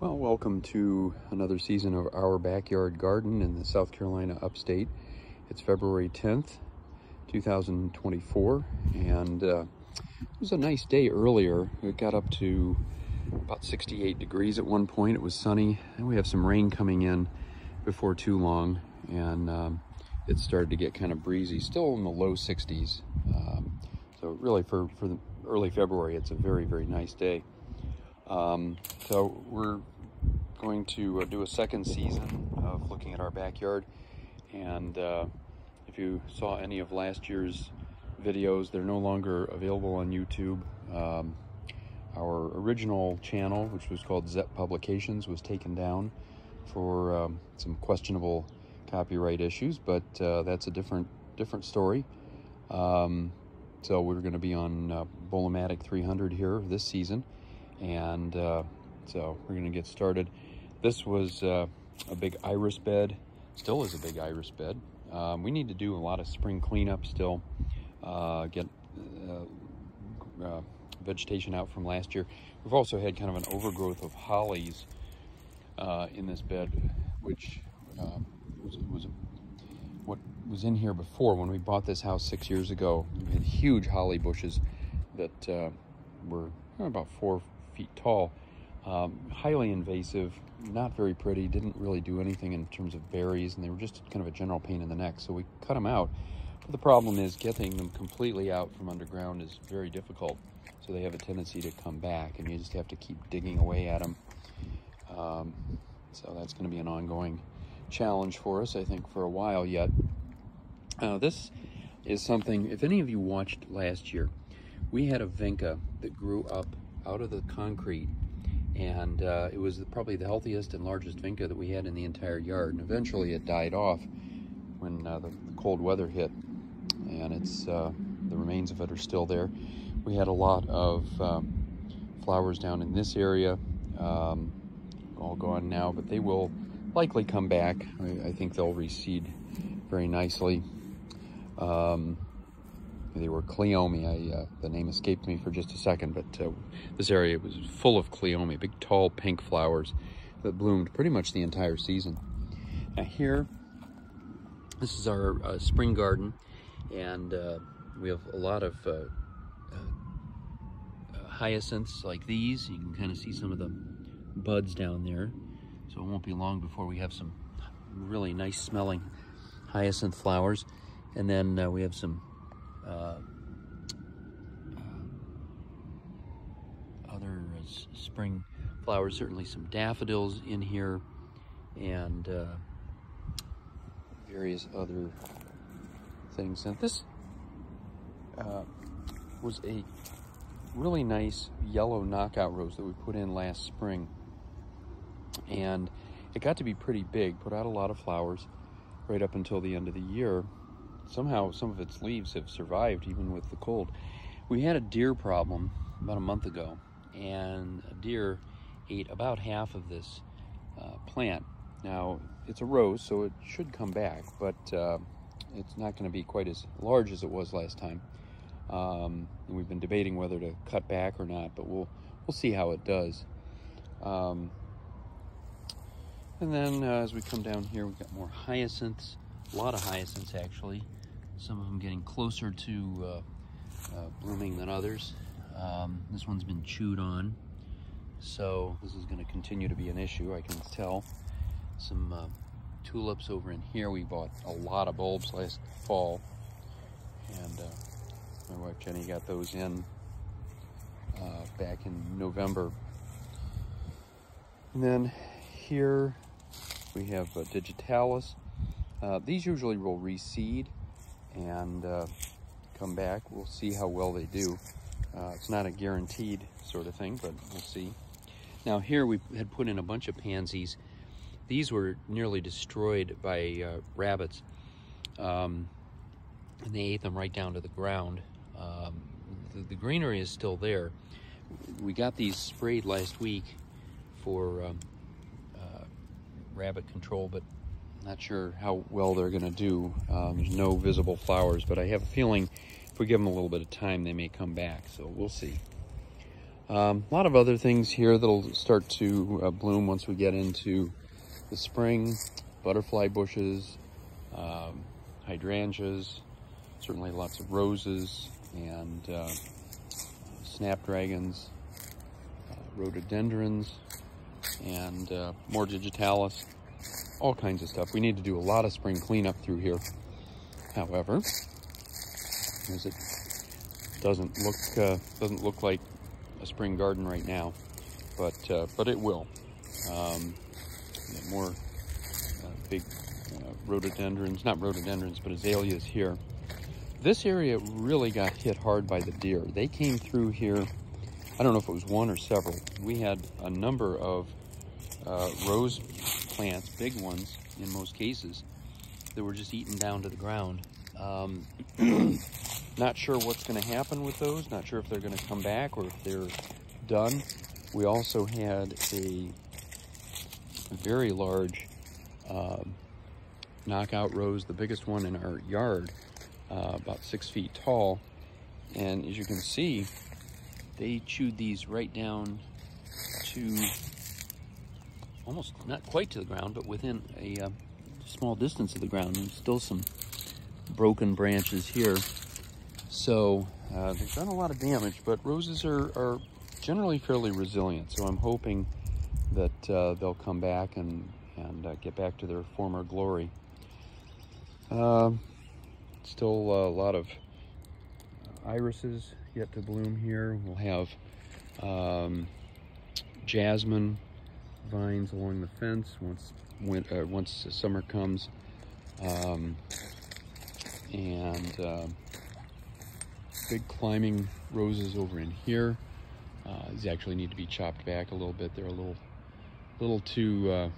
Well, welcome to another season of Our Backyard Garden in the South Carolina upstate. It's February 10th, 2024, and uh, it was a nice day earlier. It got up to about 68 degrees at one point. It was sunny, and we have some rain coming in before too long, and um, it started to get kind of breezy, still in the low 60s. Um, so really for, for the early February, it's a very, very nice day. Um, so we're going to uh, do a second season of looking at our backyard. And uh, if you saw any of last year's videos, they're no longer available on YouTube. Um, our original channel, which was called Zep Publications, was taken down for um, some questionable copyright issues, but uh, that's a different different story. Um, so we're going to be on uh, Bowlamatic 300 here this season and uh, so we're gonna get started. This was uh, a big iris bed, still is a big iris bed. Um, we need to do a lot of spring cleanup still, uh, get uh, uh, vegetation out from last year. We've also had kind of an overgrowth of hollies uh, in this bed, which um, was, was what was in here before when we bought this house six years ago. We had huge holly bushes that were about four feet tall. Um, highly invasive, not very pretty, didn't really do anything in terms of berries, and they were just kind of a general pain in the neck. So we cut them out. But the problem is getting them completely out from underground is very difficult. So they have a tendency to come back, and you just have to keep digging away at them. Um, so that's going to be an ongoing challenge for us, I think, for a while yet. Uh, this is something, if any of you watched last year, we had a vinca that grew up out of the concrete and uh, it was probably the healthiest and largest vinca that we had in the entire yard and eventually it died off when uh, the, the, cold weather hit and it's uh, the remains of it are still there. We had a lot of um, flowers down in this area um, all gone now but they will likely come back. I, I think they'll reseed very nicely. Um, they were cleome. I, uh, the name escaped me for just a second, but uh, this area was full of cleome, big tall pink flowers that bloomed pretty much the entire season. Now here, this is our uh, spring garden, and uh, we have a lot of uh, uh, hyacinths like these. You can kind of see some of the buds down there. So it won't be long before we have some really nice smelling hyacinth flowers. And then we have some uh, other spring flowers, certainly some daffodils in here, and uh, various other things. And this uh, was a really nice yellow knockout rose that we put in last spring. And it got to be pretty big, put out a lot of flowers right up until the end of the year somehow some of its leaves have survived even with the cold. We had a deer problem about a month ago, and a deer ate about half of this uh, plant. Now, it's a rose, so it should come back, but uh, it's not going to be quite as large as it was last time. Um, we've been debating whether to cut back or not, but we'll we'll see how it does. Um, and then uh, as we come down here, we've got more hyacinths, a lot of hyacinths actually some of them getting closer to uh, uh, blooming than others. Um, this one's been chewed on, so this is going to continue to be an issue, I can tell. Some uh, tulips over in here. We bought a lot of bulbs last fall, and my wife Jenny got those in uh, back in November. And then here we have uh, digitalis. Uh, these usually will reseed and uh, come back. We'll see how well they do. Uh, it's not a guaranteed sort of thing, but we'll see. Now here we had put in a bunch of pansies. These were nearly destroyed by uh, rabbits. Um, and they ate them right down to the ground. Um, the, the, greenery is still there. We got these sprayed last week for um, uh, rabbit control, but not sure how well they're going to do. Um, there's no visible flowers, but I have a feeling if we give them a little bit of time, they may come back. So we'll see. Um, a lot of other things here that'll start to uh, bloom once we get into the spring. Butterfly bushes, um, hydrangeas, certainly lots of roses and uh, snapdragons, uh, rhododendrons, and uh, more digitalis, all kinds of stuff. We need to do a lot of spring cleanup through here. However, as it doesn't look uh, doesn't look like a spring garden right now, but uh, but it will. Um, more uh, big uh, rhododendrons, not rhododendrons, but azaleas here. This area really got hit hard by the deer. They came through here, I don't know if it was one or several. We had a number of uh, rose plants, big ones in most cases, that were just eaten down to the ground. Um, not sure what's going to happen with those. Not sure if they're going to come back or if they're done. We also had a very large uh, knockout rose, the biggest one in our yard, uh, about six feet tall. And as you can see, they chewed these right down to almost not quite to the ground, but within a uh, small distance of the ground. And still some broken branches here. So uh, they've done a lot of damage, but roses are, are generally fairly resilient. So I'm hoping that uh, they'll come back and, and uh, get back to their former glory. Um, still a lot of irises yet to bloom here. We'll have um, jasmine vines along the fence once when, uh, once summer comes. Um, and uh, big climbing roses over in here. Uh, these actually need to be chopped back a little bit. They're a little, little too, uh,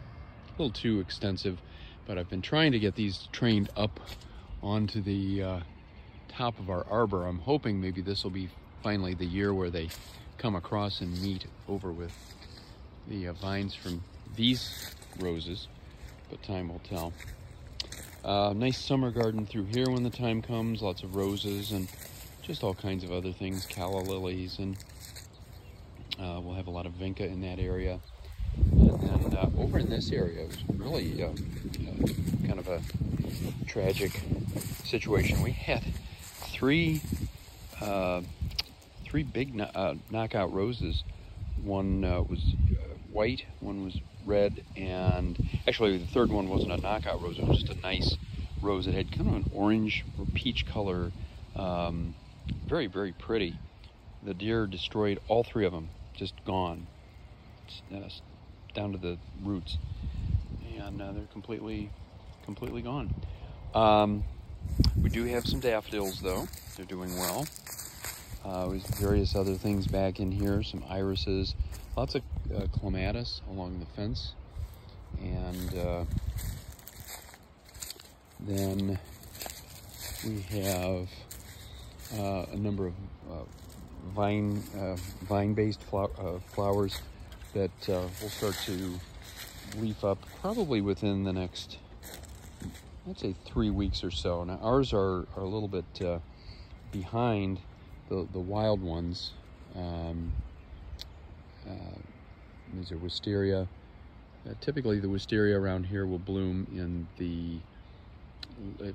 little too extensive, but I've been trying to get these trained up onto the uh, top of our arbor. I'm hoping maybe this will be finally the year where they come across and meet over with the uh, vines from these roses, but time will tell. Uh, nice summer garden through here when the time comes. Lots of roses and just all kinds of other things, calla lilies, and uh, we'll have a lot of vinca in that area. And uh, over in this area, it was really uh, uh, kind of a tragic situation. We had three uh, three big no knockout roses. One was white, one was red, and actually the third one wasn't a knockout rose, it was just a nice rose. It had kind of an orange or peach color, um, very, very pretty. The deer destroyed all three of them, just gone, uh, down to the roots. And uh, they're completely, completely gone. Um, we do have some daffodils though. They're doing well. Uh, with various other things back in here, some irises, lots of uh, clematis along the fence. And uh, then we have uh, a number of uh, vine uh, vine-based uh, flowers that will start to leaf up probably within the next, I'd say three weeks or so. Now ours are, are a little bit behind the, the wild ones. Um, these are wisteria. Uh, typically the wisteria around here will bloom in the uh,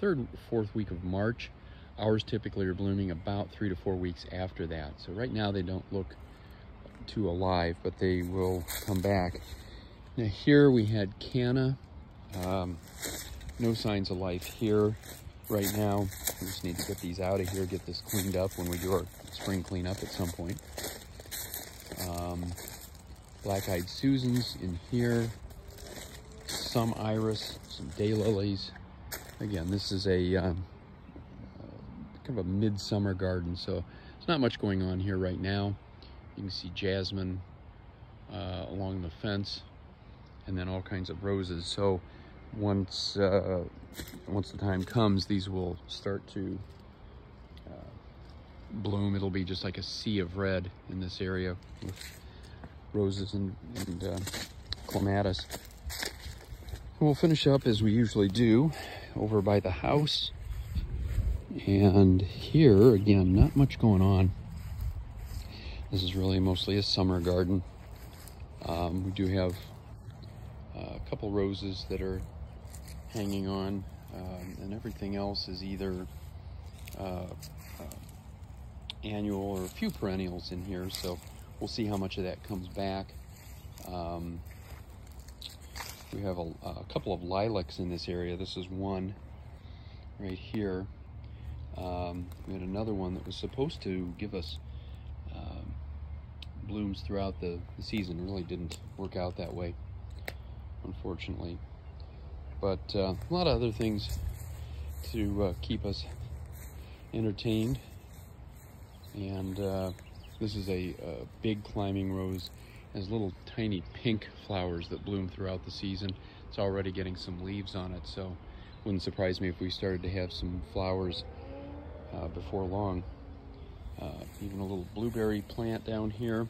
third, fourth week of March. Ours typically are blooming about three to four weeks after that. So right now they don't look too alive, but they will come back. Now here we had canna. Um, no signs of life here right now. We just need to get these out of here, get this cleaned up when we do our spring cleanup at some point. Um, black-eyed Susans in here, some iris, some daylilies. Again, this is a um, kind of a midsummer garden, so there's not much going on here right now. You can see jasmine uh, along the fence, and then all kinds of roses. So once uh, once the time comes, these will start to uh, bloom. It'll be just like a sea of red in this area with roses and, and uh, clematis. We'll finish up as we usually do over by the house. And here, again, not much going on. This is really mostly a summer garden. Um, we do have uh, a couple roses that are hanging on, um, and everything else is either uh, uh, annual or a few perennials in here. So we'll see how much of that comes back. Um, we have a, a, couple of lilacs in this area. This is one right here. Um, we had another one that was supposed to give us um, blooms throughout the, the season. Really didn't work out that way, unfortunately. But uh, a lot of other things to uh, keep us entertained. And uh, this is a, a, big climbing rose. It has little tiny pink flowers that bloom throughout the season. It's already getting some leaves on it, so wouldn't surprise me if we started to have some flowers uh, before long. Uh, even a little blueberry plant down here.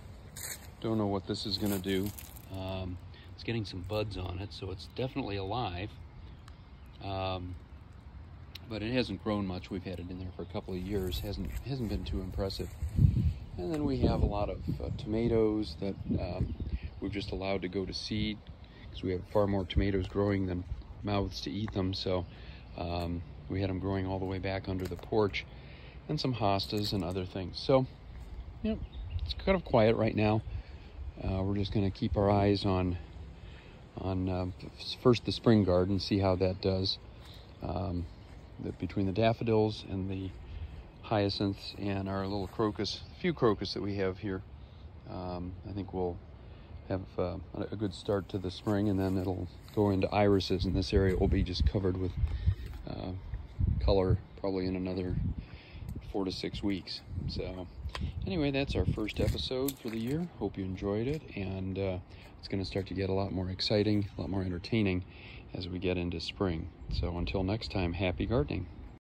Don't know what this is going to do. Um, it's getting some buds on it, so it's definitely alive. Um, but it hasn't grown much. We've had it in there for a couple of years. hasn't hasn't been too impressive. And then we have a lot of uh, tomatoes that um, we've just allowed to go to seed because we have far more tomatoes growing than mouths to eat them. So um, we had them growing all the way back under the porch and some hostas and other things. So, you know, it's kind of quiet right now. Uh, we're just going to keep our eyes on on uh, first the spring garden, see how that does. Um, the, between the daffodils and the hyacinths and our little crocus, few crocus that we have here, um, I think we'll have uh, a good start to the spring and then it'll go into irises and this area will be just covered with uh, color probably in another four to six weeks. So anyway, that's our first episode for the year. Hope you enjoyed it and uh, it's going to start to get a lot more exciting, a lot more entertaining as we get into spring. So until next time, happy gardening.